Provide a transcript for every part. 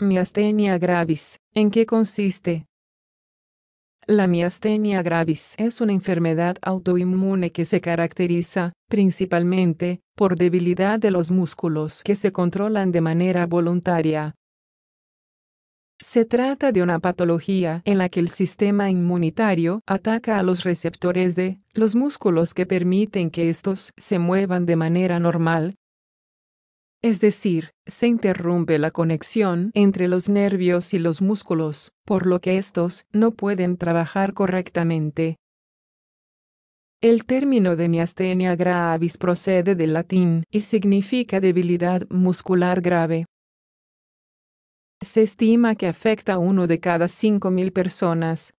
Miastenia gravis, ¿en qué consiste? La miastenia gravis es una enfermedad autoinmune que se caracteriza, principalmente, por debilidad de los músculos que se controlan de manera voluntaria. Se trata de una patología en la que el sistema inmunitario ataca a los receptores de los músculos que permiten que estos se muevan de manera normal, es decir, se interrumpe la conexión entre los nervios y los músculos, por lo que estos no pueden trabajar correctamente. El término de miastenia gravis procede del latín y significa debilidad muscular grave. Se estima que afecta a uno de cada 5.000 personas,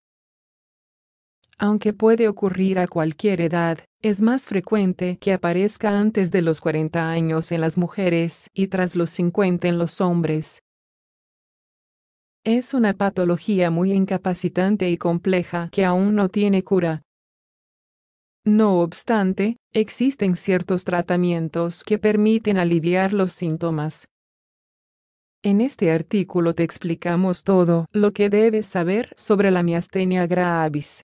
aunque puede ocurrir a cualquier edad, es más frecuente que aparezca antes de los 40 años en las mujeres y tras los 50 en los hombres. Es una patología muy incapacitante y compleja que aún no tiene cura. No obstante, existen ciertos tratamientos que permiten aliviar los síntomas. En este artículo te explicamos todo lo que debes saber sobre la miastenia gravis.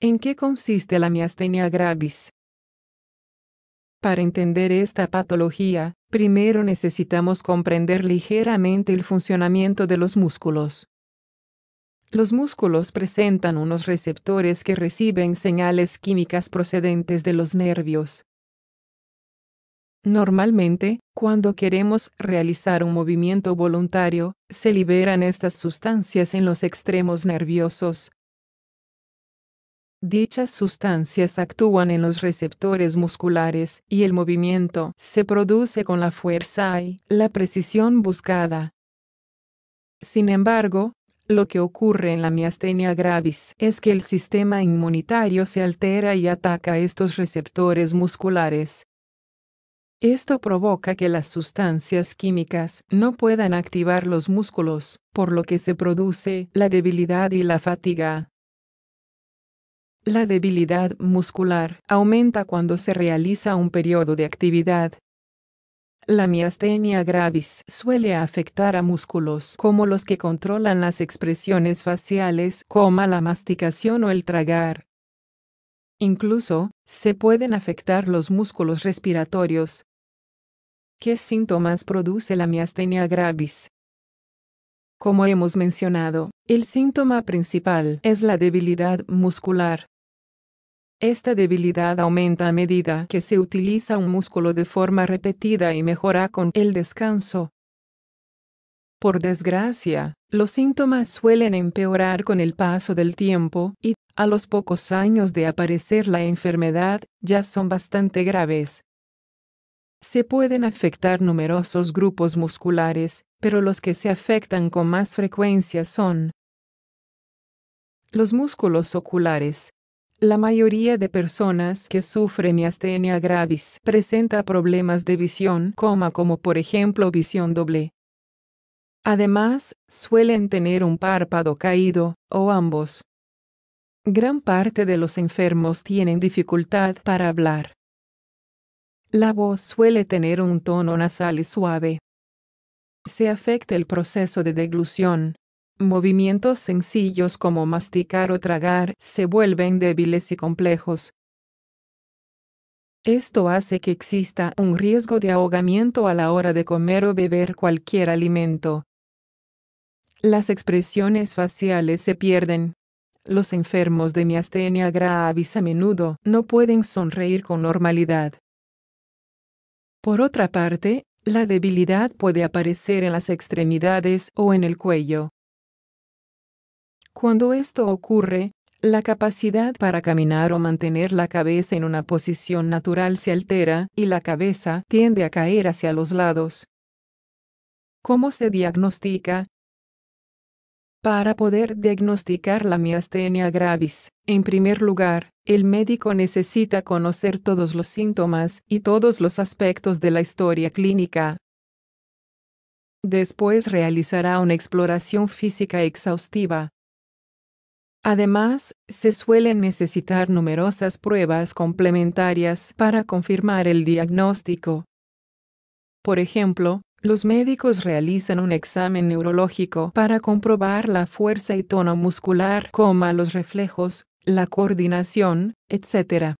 ¿En qué consiste la miastenia gravis? Para entender esta patología, primero necesitamos comprender ligeramente el funcionamiento de los músculos. Los músculos presentan unos receptores que reciben señales químicas procedentes de los nervios. Normalmente, cuando queremos realizar un movimiento voluntario, se liberan estas sustancias en los extremos nerviosos, Dichas sustancias actúan en los receptores musculares y el movimiento se produce con la fuerza y la precisión buscada. Sin embargo, lo que ocurre en la miastenia gravis es que el sistema inmunitario se altera y ataca estos receptores musculares. Esto provoca que las sustancias químicas no puedan activar los músculos, por lo que se produce la debilidad y la fatiga. La debilidad muscular aumenta cuando se realiza un periodo de actividad. La miastenia gravis suele afectar a músculos como los que controlan las expresiones faciales, como la masticación o el tragar. Incluso, se pueden afectar los músculos respiratorios. ¿Qué síntomas produce la miastenia gravis? Como hemos mencionado, el síntoma principal es la debilidad muscular. Esta debilidad aumenta a medida que se utiliza un músculo de forma repetida y mejora con el descanso. Por desgracia, los síntomas suelen empeorar con el paso del tiempo y, a los pocos años de aparecer la enfermedad, ya son bastante graves. Se pueden afectar numerosos grupos musculares, pero los que se afectan con más frecuencia son los músculos oculares, la mayoría de personas que sufren miastenia gravis presenta problemas de visión, como por ejemplo visión doble. Además, suelen tener un párpado caído, o ambos. Gran parte de los enfermos tienen dificultad para hablar. La voz suele tener un tono nasal y suave. Se afecta el proceso de deglución, Movimientos sencillos como masticar o tragar se vuelven débiles y complejos. Esto hace que exista un riesgo de ahogamiento a la hora de comer o beber cualquier alimento. Las expresiones faciales se pierden. Los enfermos de miastenia gravis a menudo no pueden sonreír con normalidad. Por otra parte, la debilidad puede aparecer en las extremidades o en el cuello. Cuando esto ocurre, la capacidad para caminar o mantener la cabeza en una posición natural se altera y la cabeza tiende a caer hacia los lados. ¿Cómo se diagnostica? Para poder diagnosticar la miastenia gravis, en primer lugar, el médico necesita conocer todos los síntomas y todos los aspectos de la historia clínica. Después realizará una exploración física exhaustiva, Además, se suelen necesitar numerosas pruebas complementarias para confirmar el diagnóstico. Por ejemplo, los médicos realizan un examen neurológico para comprobar la fuerza y tono muscular, coma los reflejos, la coordinación, etc.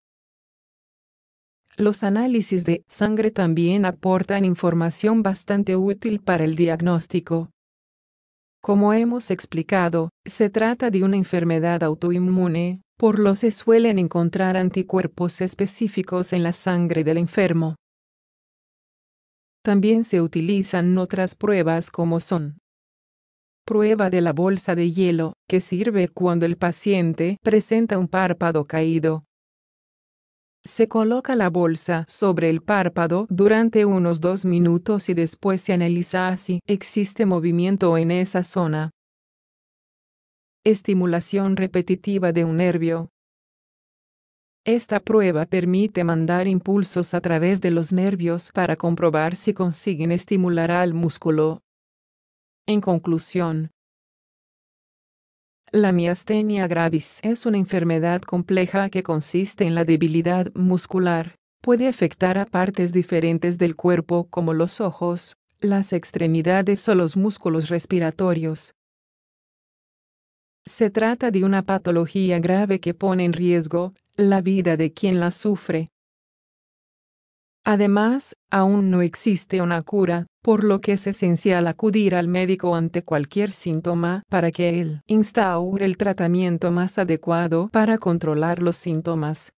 Los análisis de sangre también aportan información bastante útil para el diagnóstico. Como hemos explicado, se trata de una enfermedad autoinmune, por lo se suelen encontrar anticuerpos específicos en la sangre del enfermo. También se utilizan otras pruebas como son prueba de la bolsa de hielo, que sirve cuando el paciente presenta un párpado caído, se coloca la bolsa sobre el párpado durante unos dos minutos y después se analiza si existe movimiento en esa zona. Estimulación repetitiva de un nervio. Esta prueba permite mandar impulsos a través de los nervios para comprobar si consiguen estimular al músculo. En conclusión, la miastenia gravis es una enfermedad compleja que consiste en la debilidad muscular. Puede afectar a partes diferentes del cuerpo como los ojos, las extremidades o los músculos respiratorios. Se trata de una patología grave que pone en riesgo la vida de quien la sufre. Además, aún no existe una cura, por lo que es esencial acudir al médico ante cualquier síntoma para que él instaure el tratamiento más adecuado para controlar los síntomas.